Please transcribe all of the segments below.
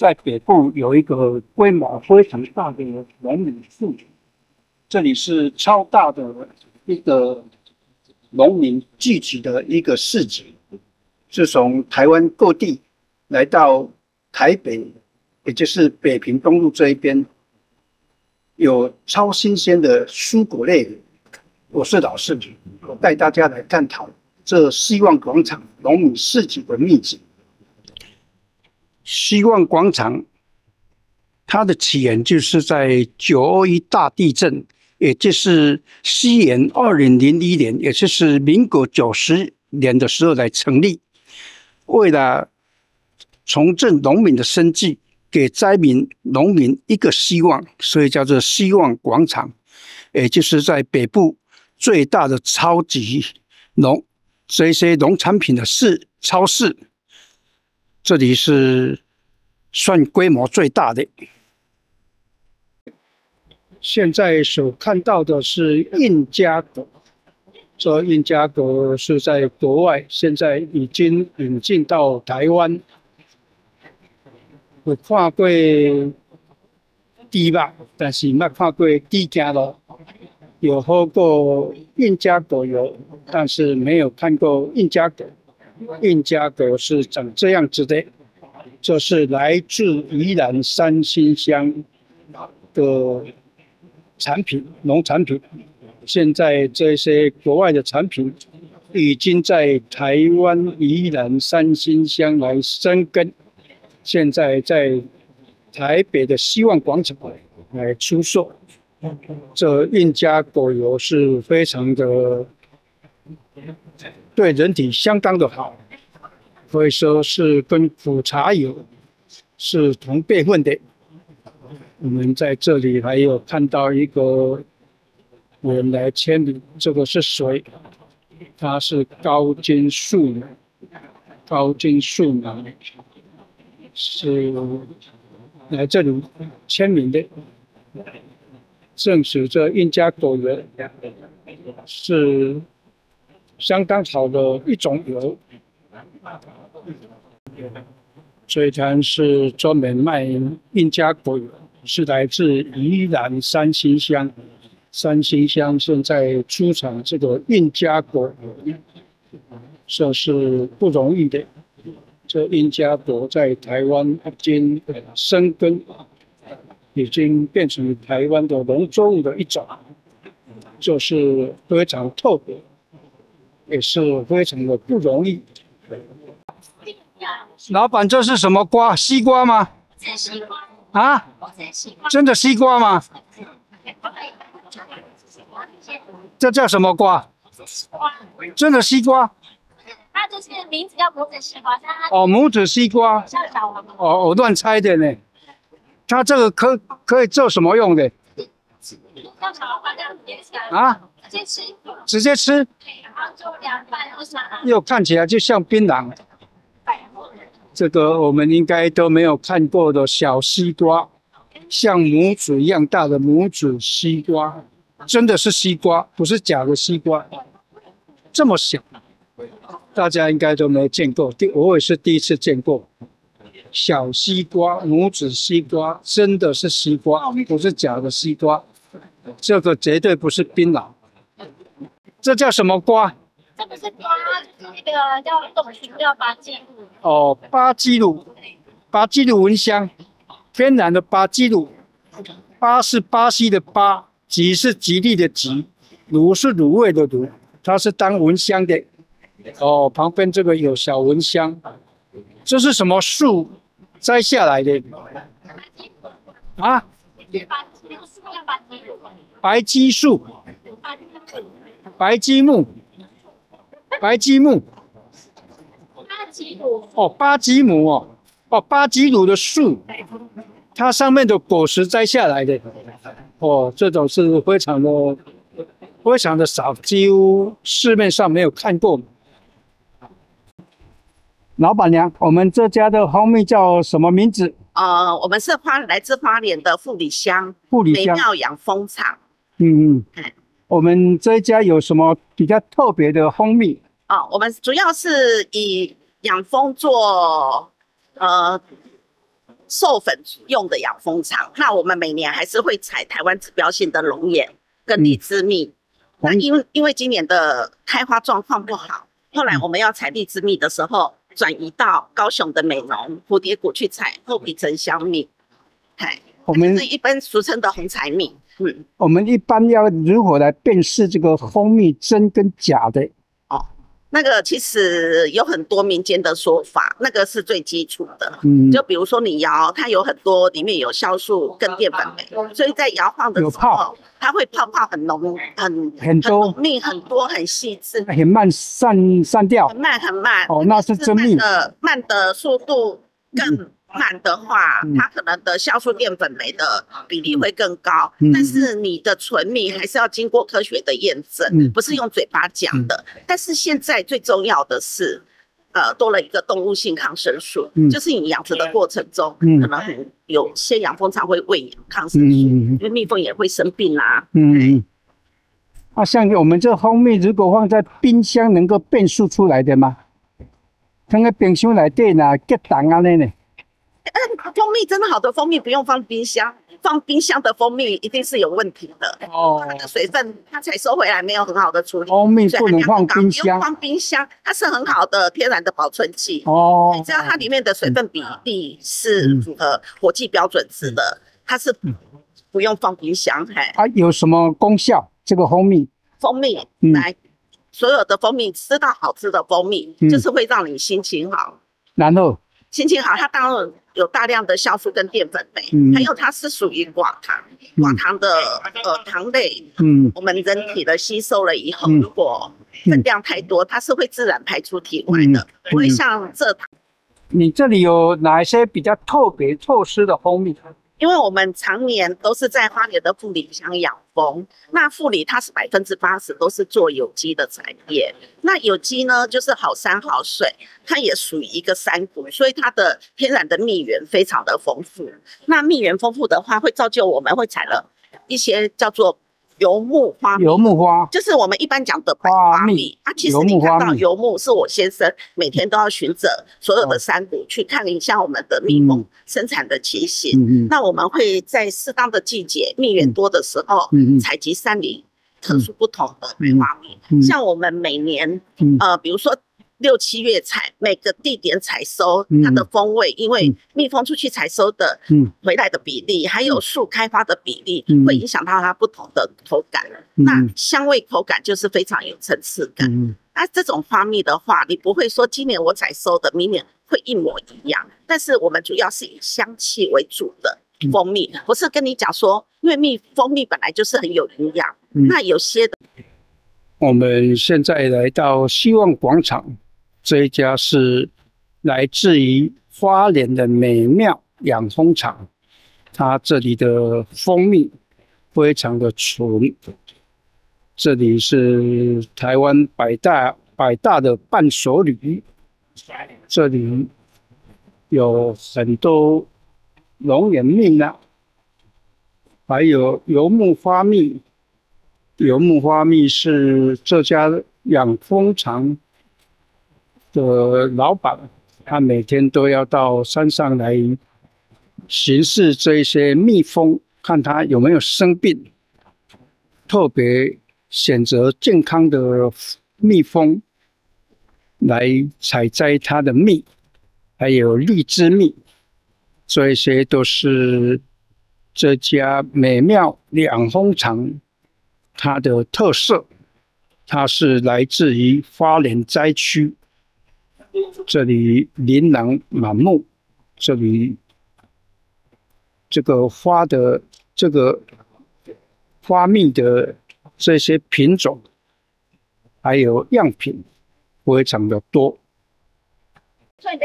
在北部有一个规模非常大的农民市，这里是超大的一个农民聚集的一个市集，是从台湾各地来到台北，也就是北平东路这一边，有超新鲜的蔬果类。我是老市民，我带大家来探讨这希望广场农民市集的秘籍。希望广场，它的起源就是在九二一大地震，也就是西元二零零一年，也就是民国九十年的时候来成立。为了重振农民的生计，给灾民农民一个希望，所以叫做希望广场，也就是在北部。最大的超级农这些农产品的市超市，这里是算规模最大的。现在所看到的是印加狗，这印加狗是在国外，现在已经引进到台湾。我看过猪吧，但是没看过猪家咯。有喝过印加狗油，但是没有看过印加狗。印加果是长这样子的，这是来自宜兰三星乡的产品，农产品。现在这些国外的产品已经在台湾宜兰三星乡来生根，现在在台北的希望广场来出售。这印加果油是非常的对人体相当的好，可以说是跟苦茶油是同辈分的。我们在这里还有看到一个人来签名，这个是谁？他是高金素，高金素男，是来这里签名的。证实这印加果园是相当好的一种油。这一摊是专门卖印加果油，是来自宜兰三星乡。三星乡现在出产这个印加果油，这是不容易的。这印加果在台湾已经生根。已经变成台湾的农作物的一种，就是非常特别，也是非常的不容易。老板，这是什么瓜？西瓜吗？啊？真的西瓜吗？这叫什么瓜？真的西瓜。它就是名字叫拇指西瓜。哦，拇指西瓜。哦，我乱猜的呢。它这个可可以做什么用的？啊？直接吃。直接吃。又看起来就像槟榔。这个我们应该都没有看过的小西瓜，像拇指一样大的拇指西瓜，真的是西瓜，不是假的西瓜。这么小，大家应该都没见过，第我也是第一次见过。小西瓜，拇指西瓜，真的是西瓜，不是假的西瓜。这个绝对不是槟榔。这叫什么瓜？这个是瓜，那个叫冻青，叫巴基鲁。哦，巴基鲁，巴基鲁蚊香，天然的巴基鲁。巴是巴西的巴，吉是吉利的吉，卤是卤味的卤，它是当蚊香的。哦，旁边这个有小蚊香。这是什么树？摘下来的啊？白鸡树，白鸡木，白鸡木。哦，巴基姆哦，哦，巴基鲁的树，它上面的果实摘下来的。哦，这种是非常的、非常的少，几乎市面上没有看过。老板娘，我们这家的蜂蜜叫什么名字？呃，我们是花来自花莲的富里乡富里乡美妙养蜂场。嗯嗯。我们这一家有什么比较特别的蜂蜜？啊，我们主要是以养蜂做呃授粉用的养蜂场。那我们每年还是会采台湾指标性的龙眼跟荔枝蜜。那因为因为今年的开花状况不好，后来我们要采荔枝蜜的时候，转移到高雄的美浓蝴蝶谷去采厚皮沉香蜜。嗨，我们是一般俗称的红柴蜜。嗯，我们一般要如何来辨识这个蜂蜜真跟假的？那个其实有很多民间的说法，那个是最基础的。嗯，就比如说你摇，它有很多里面有酵素跟淀粉酶，所以在摇晃的时候，它会泡泡很浓、很很多浓密、很多、很细致，很慢散散掉。很。慢很慢。哦那是真蜜的慢的速度更慢的话，嗯它可能的酵素淀粉酶的比例会更高。嗯但是你的纯米还是要经过科学的验证，嗯不是用嘴巴讲的。但是现在最重要的是。呃，多了一个动物性抗生素，嗯就是你养殖的过程中，嗯可能很有些养蜂场会喂养抗生素，嗯因为蜜蜂也会生病啊。嗯嗯。啊，像我们这蜂蜜，如果放在冰箱，能够变数出来的吗？放在冰箱内底呐，结冻安尼呢？蜂蜜真的好的蜂蜜不用放冰箱，放冰箱的蜂蜜一定是有问题的。哦它的水分它才收回来没有很好的处理，蜂蜜不能放冰箱不用放冰箱，它是很好的天然的保存剂。哦只要它里面的水分比例是嗯符合国际标准值的，它是不用放冰箱。嘿，它，有什么功效？这个蜂蜜，蜂蜜嗯来，所有的蜂蜜吃到好吃的蜂蜜，嗯就是会让你心情好。然后心情好，它当然有大量的酵素跟淀粉酶，嗯。还有它是属于寡糖，寡糖的呃糖类，嗯。我们人体的吸收了以后，嗯。如果分量太多，它是会自然排出体外的，嗯。不会像蔗糖。你这里有哪一些比较特别、措施的蜂蜜？因为我们常年都是在花莲的富里乡养蜂，那富里它是百分之八十都是做有机的产业。那有机呢，就是好山好水，它也属于一个山谷，所以它的天然的蜜源非常的丰富。那蜜源丰富的话，会造就我们会采了一些叫做游牧花。油木花，就是我们一般讲的白花蜜。啊，其实你看到牧花蜜。游牧是我先生每天都要循着所有的山谷去看一下我们的蜜蜂嗯。生产的情形。嗯嗯。那我们会在适当的季节蜜源多的时候，嗯嗯。采集山林特殊不同的白花蜜。嗯。像我们每年嗯。呃，比如说六七月采，每个地点采收嗯它的风味，因为嗯。蜜蜂出去采收的嗯。回来的比例，还有树开发的比例，嗯。会影响到它不同的口感。嗯。那香味口感就是非常有层次感。嗯。那这种花蜜的话，你不会说今年我采收的，明年会一模一样。但是我们主要是以香气为主的嗯。蜂蜜，不是跟你讲说，因为蜜蜂蜜本来就是很有营养，嗯。那有些的我们现在来到希望广场，这一家是来自于花莲的美妙养蜂场，它这里的蜂蜜非常的纯，这里是台湾百大百大的伴手礼，这里有很多龙眼蜜啊，还有游牧花蜜。游牧花蜜是这家养蜂场的老板，他每天都要到山上来巡视这一些蜜蜂，看它有没有生病，特别选择健康的蜜蜂来采摘它的蜜，还有荔枝蜜，这些都是这家美妙养蜂场。它的特色，它是来自于花莲灾区，这里琳琅满目，这里这个花的这个花蜜的这些品种，还有样品非常的多。所以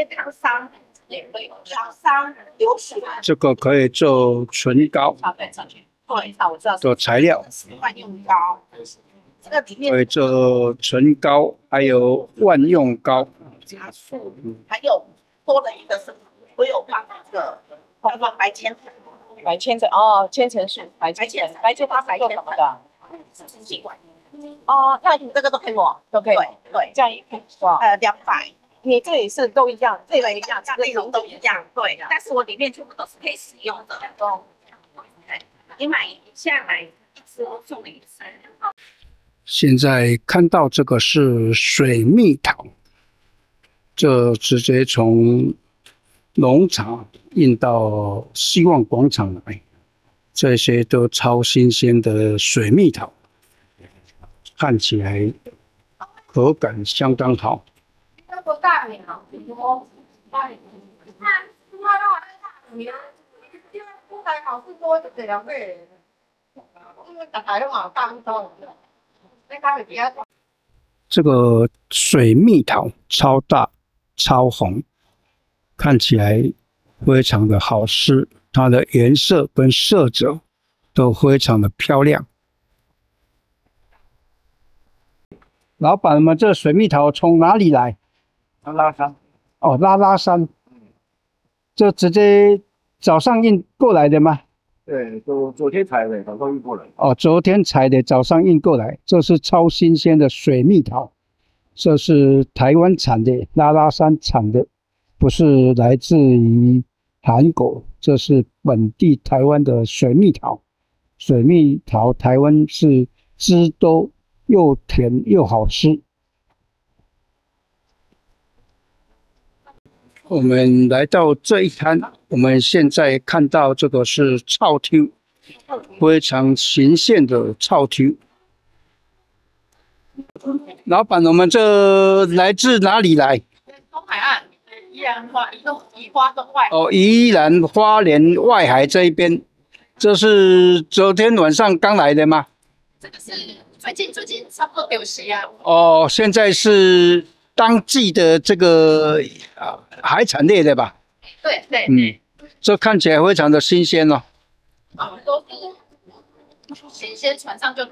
这个可以做唇膏对，上去。对，我知道的材料，万用膏，这个里面可以做唇膏，还有万用膏。加速，还有多了一个是我有放那个叫做白千层，白千层哦，千层树，白千白千层是做什么的？十几块，哦，那这个都可以抹，都可以对对，这样一瓶哇？呃，两百你这里是都一样，这对，里一样，这内容都一样，对。但是我里面全部都是可以使用的。哦。对，你买现在买一支送你一支。现在看到这个是水蜜桃，这直接从农场运到希望广场来，这些都超新鲜的水蜜桃，看起来口感相当好。那不大了，我大了。那那那那你，因为不台考试多就这，个水蜜桃超大、超红，看起来非常的好吃，它的颜色跟色泽都非常的漂亮。老板们，这水蜜桃从哪里来？拉拉山哦，拉拉山，这直接早上运过来的吗？对，昨昨天采的，早上运过来。哦，昨天采的，早上运过来，这是超新鲜的水蜜桃，这是台湾产的，拉拉山产的，不是来自于韩国，这是本地台湾的水蜜桃。水蜜桃台湾是汁多又甜又好吃。我们来到这一摊，我们现在看到这个是草条，非常新鲜的草条。老板，我们这来自哪里来？东海岸，宜兰花，宜东宜花东外。哦，宜兰花莲外海这一边，这是昨天晚上刚来的吗？这个是最近最近差不多有时啊。哦，现在是当季的这个啊海产类的吧？对对。嗯，这看起来非常的新鲜哦。啊，都是新鲜，船上就。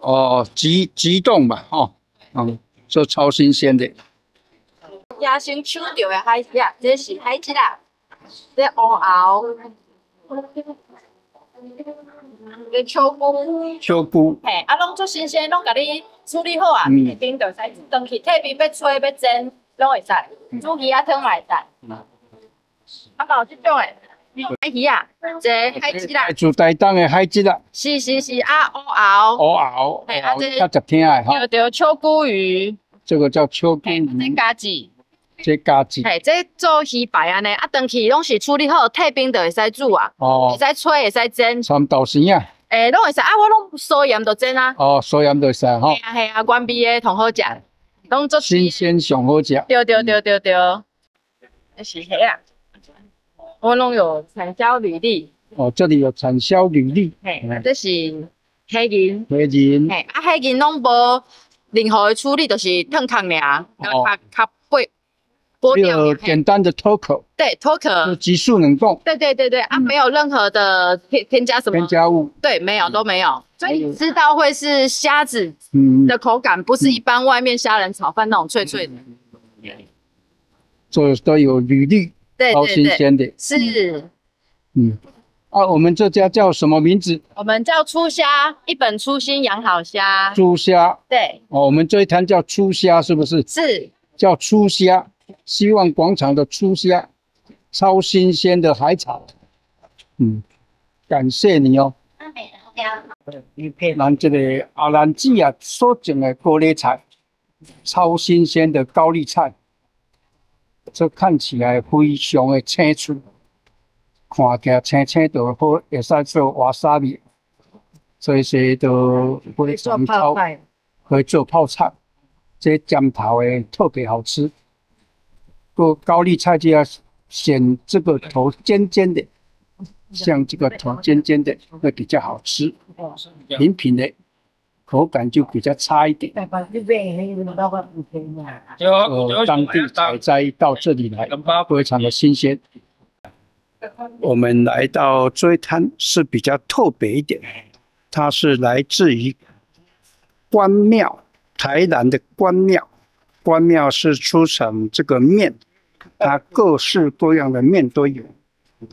哦，急急冻吧，哦，嗯，这超新鲜的。野生抢到的海蜇，这是海蜇啦，这乌鳌，这秋菇，秋菇，嘿，啊，拢做新鲜，拢甲你处理好啊，退冰就使转去，退冰要吹要蒸，拢会使，煮鱼啊汤嘛会使。啊，嘛有即种诶，海鱼啊，这海蜇啦，做台东的海蜇啦，是是是啊，乌鳌，乌鳌，嘿，啊这较食听的哈，对对，秋菇鱼，这个叫秋菇嘿，这鱼，家子。这家子，嘿，这做鱼排安尼，啊，长去拢是处理好，退冰就会使煮啊，哦。会，使吹，会使蒸，三豆豉啊，诶，拢会使啊，我拢素盐就蒸啊，哦，所以都是哈嘿，啊系啊，原味诶同好食，拢做新鲜上好食。对对对对对，这是黑啊，我拢有产销履历，哦，这里有产销履历，嘿，这是黑银，黑人，嘿，啊黑银拢无任何的处理，就是烫烫尔，哦。较较剥掉有简单的脱口，对，脱就壳，急速冷冻，对对对对。啊，没有任何的添添加什么？添加物，对，没有都没有，所以你知道会是虾子嗯，的口感，不是一般外面虾仁炒饭那种脆脆的。这都有履历，超对对。对，新鲜的，是。嗯。啊，我们这家叫什么名字？我们叫初虾，一本初心养好虾。初虾。对，哦，我们这一摊叫初虾，是不是？是。叫初虾，希望广场的初虾，超新鲜的海草。嗯，感谢你哦。咱这个阿兰记啊所种的高丽菜，超新鲜的高丽菜，这看起来非常的青翠，看起来青青的好，会使做瓦萨米，这些都非常超，可以做泡菜。这尖头的特别好吃，个高丽菜就要选这个头尖尖的，像这个头尖尖的会比较好吃，平平的口感就比较差一点。呃，当地采摘到这里来，非常的新鲜。我们来到这摊是比较特别一点，它是来自于关庙。台南的关庙，关庙是出产这个面，它各式各样的面都有，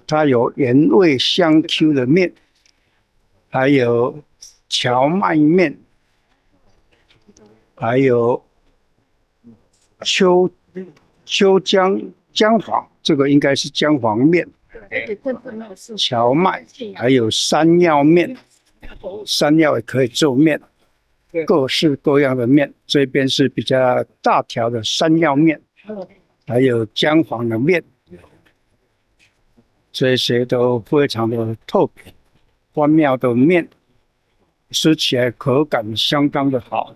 它有原味香 Q 的面，还有荞麦面，还有秋秋姜姜黄，这个应该是姜黄面，荞麦，还有山药面，山药也可以做面，各式各样的面。这边是比较大条的山药面，还有姜黄的面，这些都非常的特别。关庙的面吃起来口感相当的好，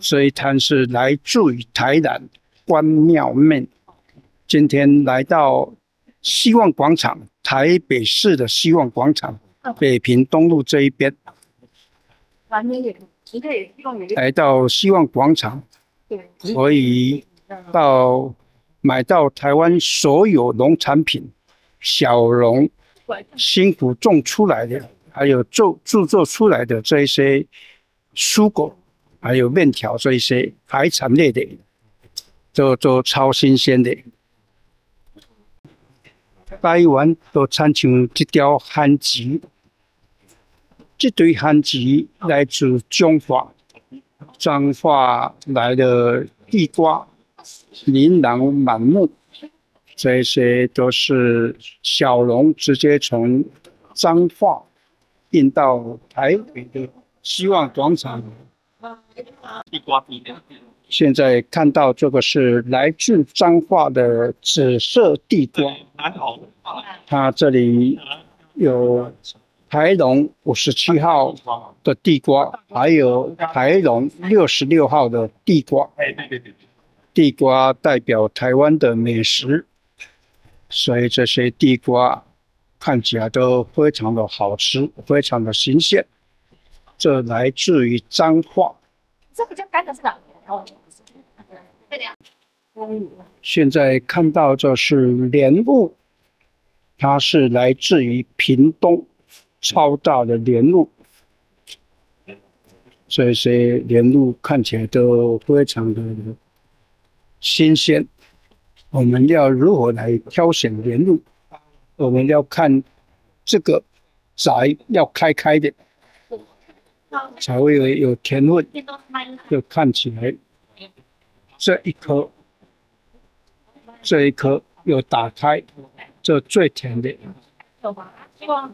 所以它是来自于台南关庙面。今天来到希望广场，台北市的希望广场，北平东路这一边，来到希望广场，可以到买到台湾所有农产品，小农辛苦种出来的，还有做制作出来的这一些蔬果，还有面条这一些海产类的，都都超新鲜的。台湾都产像这条番薯，这堆番薯来自彰化，彰化来的地瓜，琳琅满目，这些都是小龙直接从彰化运到台北的希望广场。现在看到这个是来自彰化的紫色地瓜，它这里有台农五十七号的地瓜，还有台农六十六号的地瓜。哎，对对对地瓜代表台湾的美食，所以这些地瓜看起来都非常的好吃，非常的新鲜。这来自于彰化。这个叫甘蔗是哪？现在看到这是莲雾，它是来自于屏东，超大的莲雾。这些莲雾看起来都非常的新鲜。我们要如何来挑选莲雾？我们要看这个宅要开开的，才会有有甜味，就看起来。这一颗，这一颗又打开，这最甜的。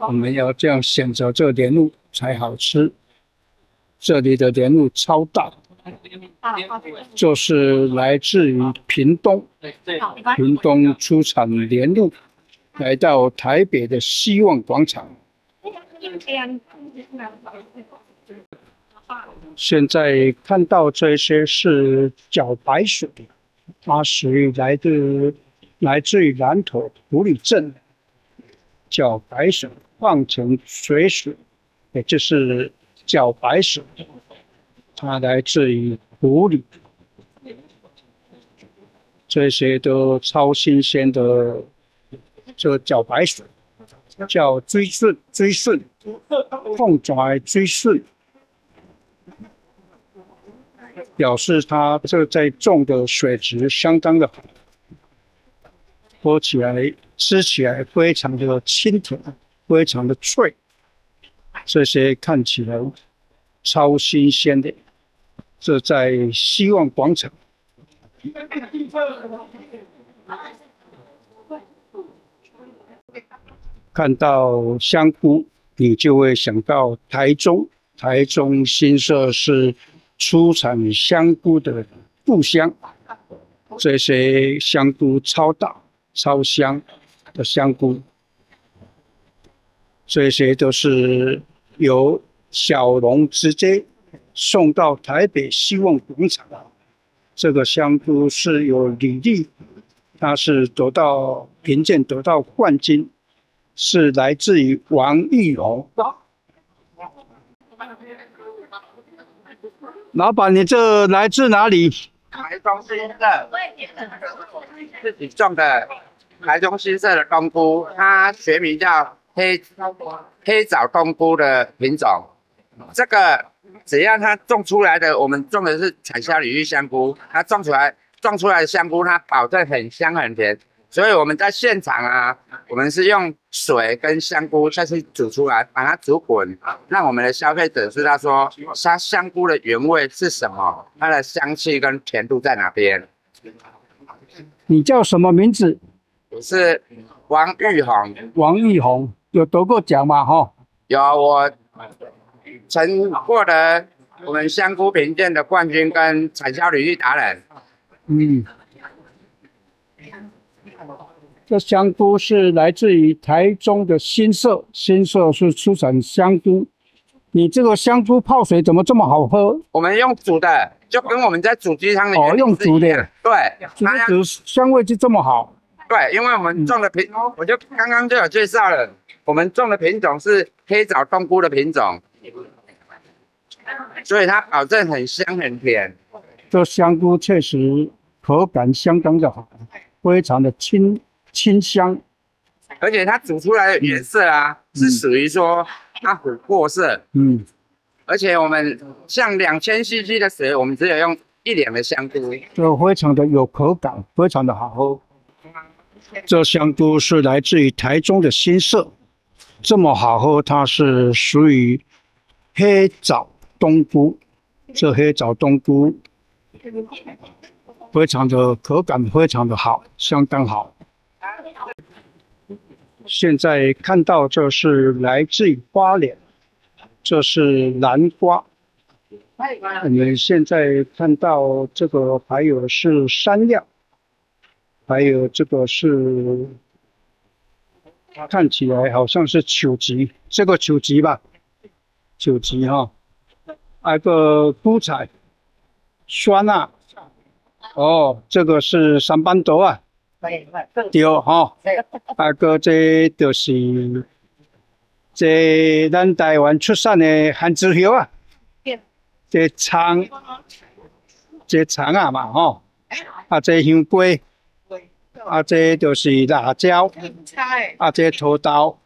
我们要这样选择这莲雾才好吃。这里的莲雾超大，就是来自于屏东，屏东出产莲雾，来到台北的希望广场。现在看到这些是茭白水，它属于来自来自于南投埔里镇茭白水换成水水，也就是茭白水，它来自于湖里，这些都超新鲜的，这个茭白水叫追顺追顺，凤爪追顺。表示它这在种的水质相当的好，喝起来、吃起来非常的清甜，非常的脆。这些看起来超新鲜的，这在希望广场。看到香菇，你就会想到台中，台中新社是。出产香菇的故乡，这些香菇超大、超香的香菇，这些都是由小龙直接送到台北希望广场。这个香菇是有履历，它是得到评鉴、得到冠军，是来自于王玉荣。老板，你这来自哪里？台中新社，自己种的台中新社的冬菇，它学名叫黑黑枣冬菇的品种。这个只要它种出来的，我们种的是产销鲤鱼香菇，它种出来种出来的香菇，它保证很香很甜。所以我们在现场啊，我们是用水跟香菇再去煮出来，把它煮滚，让我们的消费者知道说它香菇的原味是什么，它的香气跟甜度在哪边。你叫什么名字？我是王玉红，王玉红，有得过奖吗？哈，有我曾获得我们香菇评鉴的冠军跟产销履历达人。嗯，这香菇是来自于台中的新社，新社是出产香菇。你这个香菇泡水怎么这么好喝？我们用煮的，就跟我们在煮鸡汤的哦，用煮的，对，煮煮香味就这么好。对，因为我们种的品，我就刚刚就有介绍了，我们种的品种是黑枣冬菇的品种，所以它保证很香很甜。这香菇确实口感相当的好，非常的清清香，而且它煮出来的颜色啊，是属于说它很过色。嗯，而且我们像两千 CC 的水，我们只有用一两的香菇，就非常的有口感，非常的好喝。这香菇是来自于台中的新社，这么好喝，它是属于黑枣冬菇。这黑枣冬菇非常的口感非常的好，相当好。现在看到这是来自于花莲，这是南瓜。我们现在看到这个还有是山药。还有这个是看起来好像是球菊，这个球菊吧，球菊哈，还有个菠菜，酸啊，哦，这个是三班豆啊，对哈，还个这就是这咱台湾出产的番薯叶啊，这葱，这葱啊嘛吼，啊这香瓜。啊，这就是辣椒，啊，这土豆，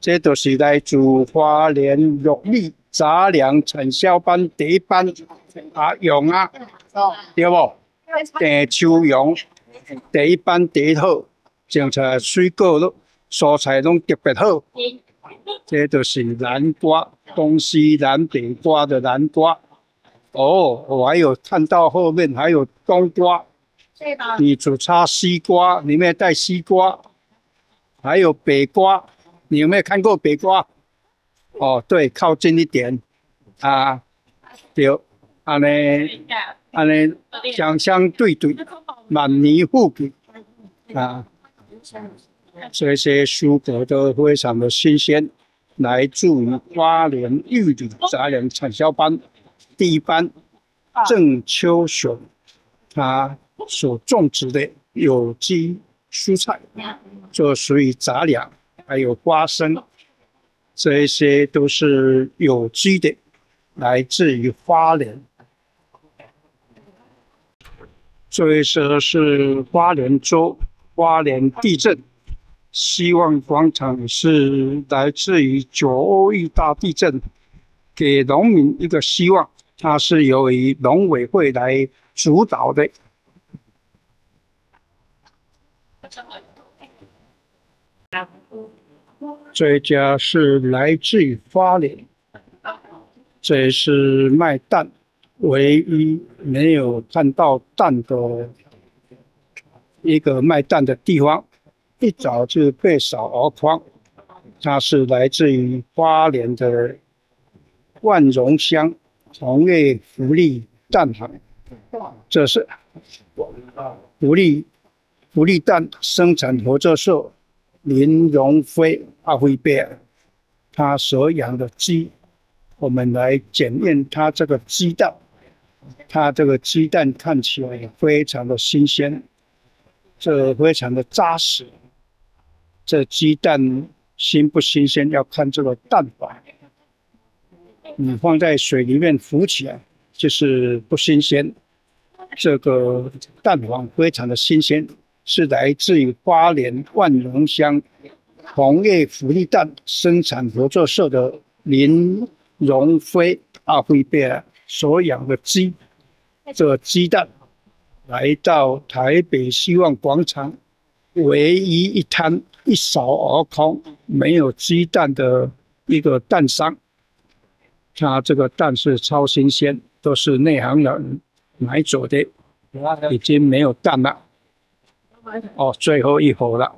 这都是来自花莲玉里杂粮产销班第一班啊用啊，对不？地秋用第一班第一好，种出水果咯，蔬菜拢特别好。这就是南瓜，东西南北瓜的南瓜。哦，我还有看到后面还有冬瓜。你煮叉西瓜，里面带西瓜，还有北瓜，你有没有看过北瓜？哦，对，靠近一点啊，对，安尼安尼相相对对，满泥富贵啊，这些蔬果都非常的新鲜，来自于花莲玉里杂粮产销班第一班郑秋雄，他。所种植的有机蔬菜，就属于杂粮，还有花生，这一些都是有机的，来自于花莲。这一些是花莲州花莲地震，希望广场是来自于九欧一大地震，给农民一个希望，它是由于农委会来主导的。这家是来自于花莲，这是卖蛋，唯一没有看到蛋的一个卖蛋的地方，一早就被扫而光。它是来自于花莲的万荣乡红叶福利蛋行，这是福利。福利蛋生产合作社林荣飞阿辉伯，他所养的鸡，我们来检验他这个鸡蛋。他这个鸡蛋看起来非常的新鲜，这非常的扎实。这鸡蛋新不新鲜要看这个蛋白，你放在水里面浮起来就是不新鲜。这个蛋黄非常的新鲜。是来自于花莲万荣乡红叶福利蛋生产合作社的林荣飞阿辉伯所养的鸡，这鸡蛋来到台北希望广场，唯一一摊一扫而空，没有鸡蛋的一个蛋商，他这个蛋是超新鲜，都是内行人买走的，已经没有蛋了。哦，最后一盒了。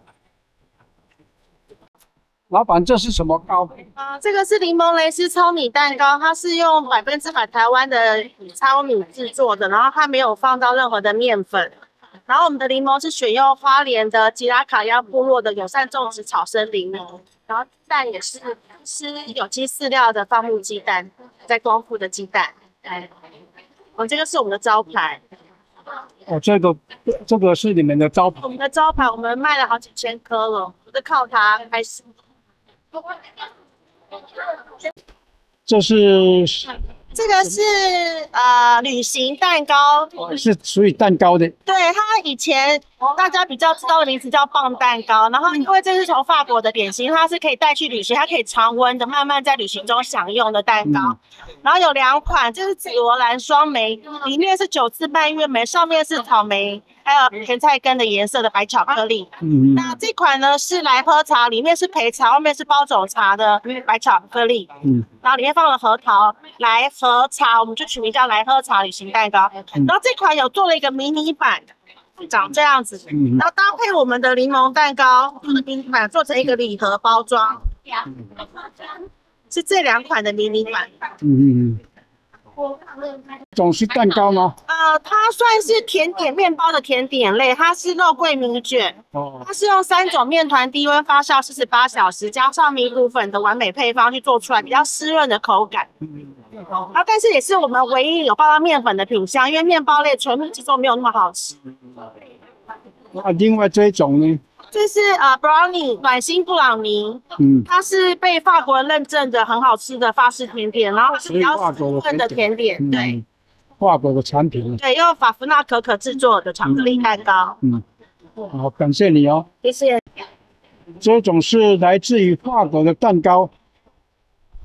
老板，这是什么糕？啊，这个是柠檬蕾丝糙米蛋糕，它是用百分之百台湾的糙米制作的，然后它没有放到任何的面粉。然后我们的柠檬是选用花莲的吉拉卡亚部落的友善种植草生柠檬，然后蛋也是吃有机饲料的放牧鸡蛋，在光复的鸡蛋。哎，哦，这个是我们的招牌。哦，这个这个是你们的招牌。我们的招牌，我们卖了好几千颗了，是靠它开始。这是这个是呃旅行蛋糕，是属于蛋糕的。对，它以前大家比较知道的名字叫棒蛋糕，然后因为这是从法国的点心，它是可以带去旅行，它可以常温的，慢慢在旅行中享用的蛋糕。然后有两款，这是紫罗兰双莓，里面是九次半月莓，上面是草莓。还有甜菜根的颜色的白巧克力，嗯，那这款呢是来喝茶，里面是焙茶，外面是包种茶的白巧克力，嗯，然后里面放了核桃，来喝茶，我们就取名叫来喝茶旅行蛋糕。然后这款有做了一个迷你版，长这样子，然后搭配我们的柠檬蛋糕，迷你版做成一个礼盒包装，是这两款的迷你版，嗯。总是蛋糕吗？呃，它算是甜点面包的甜点类，它是肉桂米卷。哦，它是用三种面团低温发酵四十八小时，加上米乳粉的完美配方去做出来，比较湿润的口感。嗯，啊，但是也是我们唯一有放到面粉的品相，因为面包类纯米制作没有那么好吃。那另外这一种呢？这是呃，brownie 暖心布朗尼，嗯，它是被法国人认证的很好吃的法式甜点，然后是比较湿润的甜点，对，法国的产品，对，用法芙娜可可制作的巧克力蛋糕，嗯，好，感谢你哦，谢谢。这种是来自于法国的蛋糕，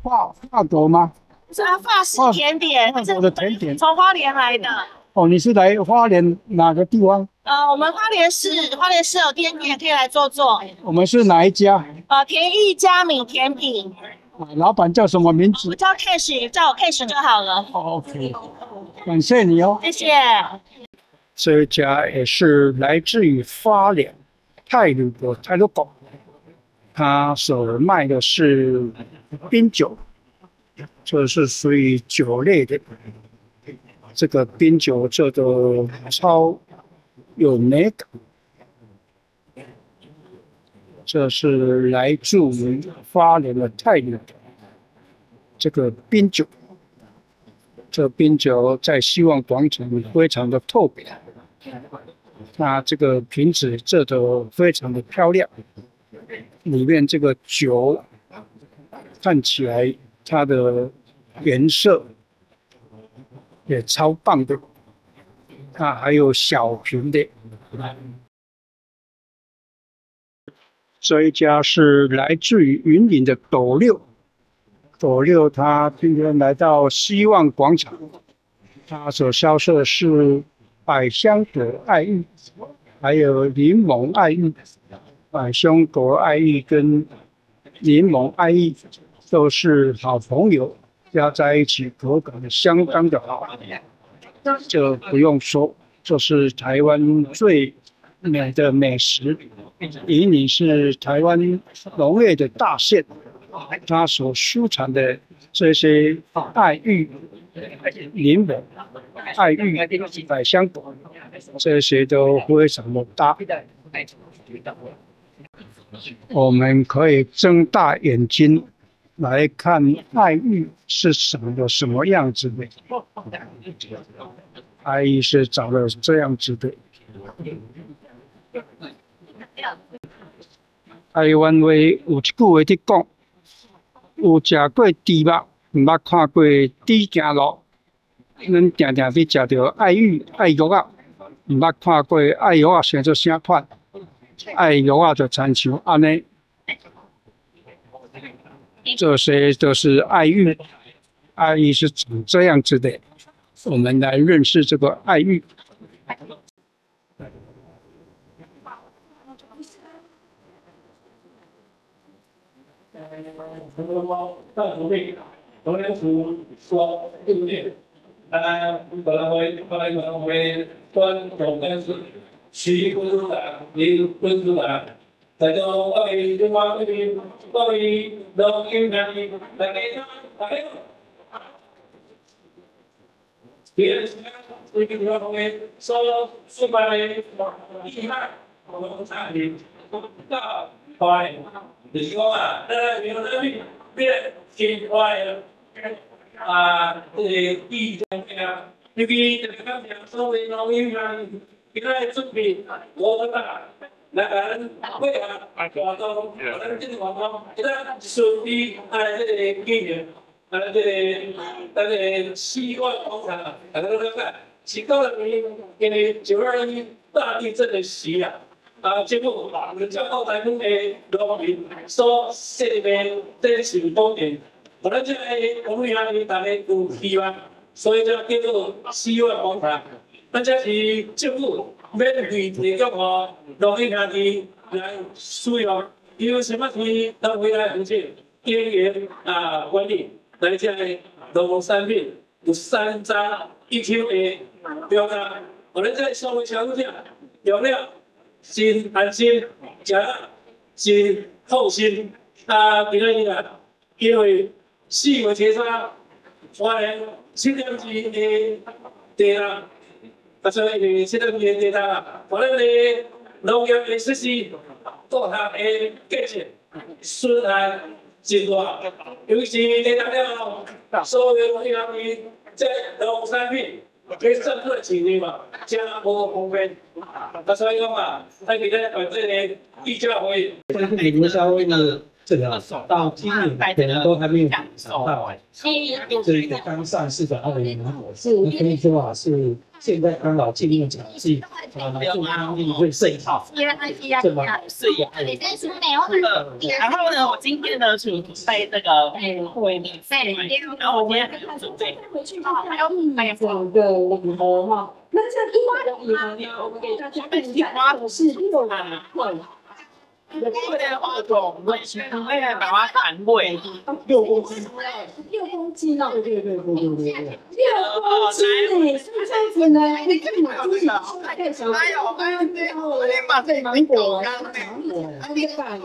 法法国吗？是法式甜点，法国的甜点，从花莲来的。哦，你是来花莲哪个地方？呃，我们花莲市，花莲市有店你也可以来坐坐。我们是哪一家？呃，田益佳敏甜品。啊，老板叫什么名字？我叫 Cash，叫我 Cash 就好了。OK，感谢你哦。谢谢。这家也是来自于花莲泰鲁的泰鲁狗，他所卖的是冰酒，这是属于酒类的。这个冰酒做的超有美感，这是来自于花莲的泰鲁这个冰酒，这冰酒在希望广场非常的特别，那这个瓶子做的非常的漂亮，里面这个酒看起来它的颜色。也超棒的，啊，还有小瓶的。这一家是来自于云顶的斗六，斗六他今天来到希望广场，他所销售的是百香果爱玉，还有柠檬爱玉，百香果爱玉跟柠檬爱玉都是好朋友。加在一起口感相当的好，这不用说，这是台湾最美的美食。以你是台湾农业的大县，它所出产的这些爱玉、柠檬、爱玉、百香果，这些都非常的大。我们可以睁大眼睛。来看爱玉是什么什么样子的？爱玉是长得这样子的。台湾话有一句话伫讲：有食过猪肉，毋捌看过猪颈肉。恁定定去食着爱玉、爱玉啊，毋捌看过爱玉啊，生做啥款？爱玉啊，就亲像安尼。这些都是爱玉，爱玉是长这样子的。我们来认识这个爱玉。谓农民人。现在准备我们啊，那个会啊，活动，我们这个活动，现在顺利啊，这个纪念，啊，这个那个西关广场啊，大家都看，是到了你因为九二一大地震的时啊，啊，政府将澳台湾的农民所设的这些补贴，我们这个我们原来大家有希望，所以就叫做西关广场。咱这是政府免费提供哦，农民兄弟来使用，有什么题都回来行政、经营啊管理，来这农产品有三张一 Q 的标章，我们在消费者面前用了真安心，食真放心啊！今日啊，因为四月七三，我哋七点钟的地啊。啊，所以现在面对他，可能你农业的实施，做他的价钱，损害真大。尤其是咱了所有农业这农产品，给政府的钱嘛，真无方便。啊，所以讲啊，咱今日办这个议价会，美国消费呢？ 这个到今年可能都还没有到，这一个刚上市的二零零五，是可以说啊是现在刚好进入讲季，啊，中央运会盛号，是吗？是呀。然后呢，我今天呢是在那个会里，然后我今天准备还有整个礼盒哈，那这一般的礼盒呢，我们给大家看一下，是六个。我的话种，我先为了把它砍尾，六公斤，六公斤哦，对对对对对对，六公斤哎，是这样子呢，你看你自己太小，哎呦，哎呦，最后你把这芒果，芒果，你看，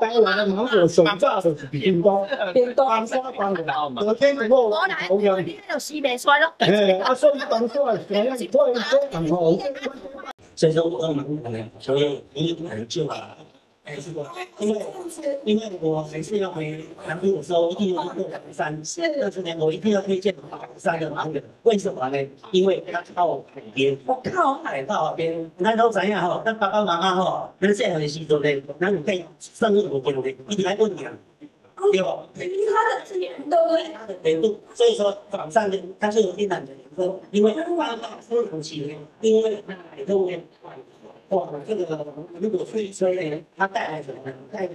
台湾的芒果手榨的冰糕，冰糕，冰沙冰糕，昨天以后，同样，哎，啊，所以当初啊，想要做一做芒果，所以说我们可能，所以你可能就啊。哎，是的，因为因为我每次要回南部的时候，一定要经过黄山。二十年，我一定要推荐黄山的芒果。为什么呢？因为他靠海边，我靠海靠海边。那都怎样哈？那爸爸妈妈哈，那现在的时候呢，那你可以生活过的，一来过年，对吧？它的甜度，它的甜度，所以说黄山的它是有天然的，因为它是空气，因为海中间。哇，这个如果飞车呢，它带来什么？带来的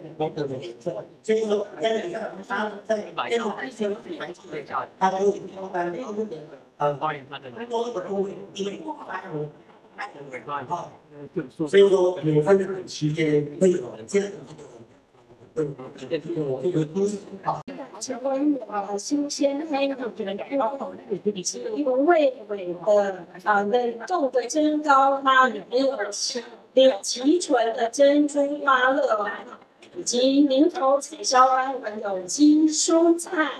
颜色。所以说，在你看，它在电脑一些环境的下，它都有相关的呃，多个部位，因为它有它有美观哈。所以说，有分这个期间会有这样的这个这个都是好。成为呃新鲜黑的以及原味的啊冷冻的蒸糕，它里面有有齐全的珍珠芭乐，以及零头彩椒安有机蔬菜，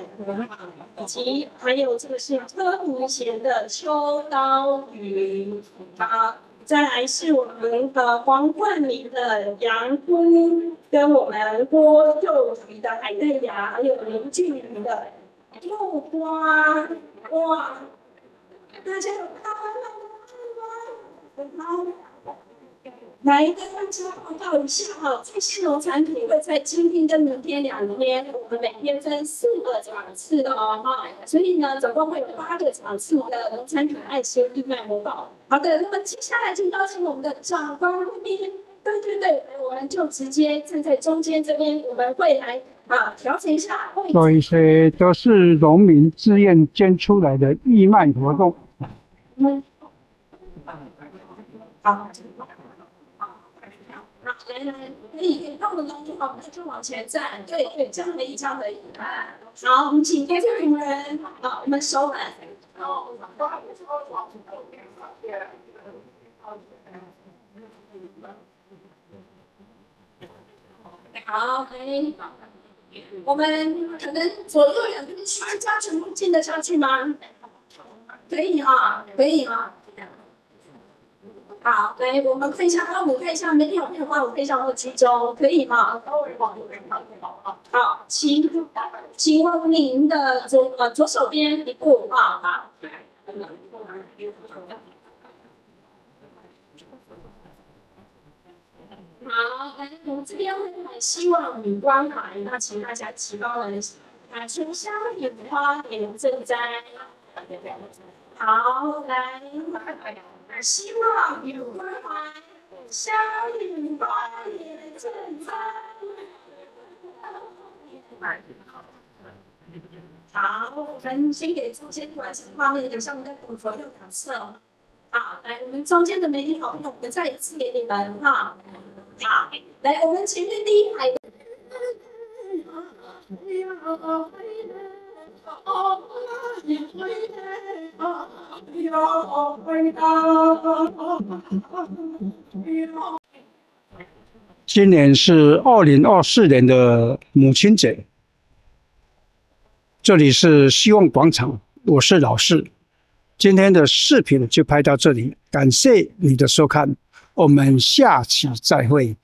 以及还有这个是特别咸的秋刀鱼啊。再来是我们的黄冠名的杨坤，跟我们郭秀菊的海带芽，还有林俊鱼的木瓜，哇！大家有看吗？好，来跟大家报告一下哈，这些农产品会在今天跟明天两天，我们每天分四个场次的哦，所以呢，总共会有八个场次的农产品爱心义卖活动。好的，那么接下来就邀请我们的长官这边，对对对，我们就直接站在中间这边，我们会来啊调整一下。做一些都是农民自愿捐出来的义卖活动。嗯，好，呃，可以可以动的东就，我们就往前站，对对，这样可以，这样可以。啊，好，我们请天赋名，好，我们收完。好，可以。我们可能左右两边全家全部进得下去吗？可以、啊，可以、啊。好，来，我们看一下，让我们看一下没有变化，我配上后集中，可以吗？好，请，请往您的左呃左手边一步啊，好。来，我们这边会很希望你关怀，那请大家提高人，啊，春香野花点正在。好，来，希望有关怀，香野花也正在。好，我们先给中间完成画面，留下我们的骨头右两侧。好，来，我们中间的美女好朋友，我们再一次给你们哈。好，来，我们前面第一排。今年是二零二四年的母亲节，这里是希望广场，我是老四。今天的视频就拍到这里，感谢你的收看，我们下期再会。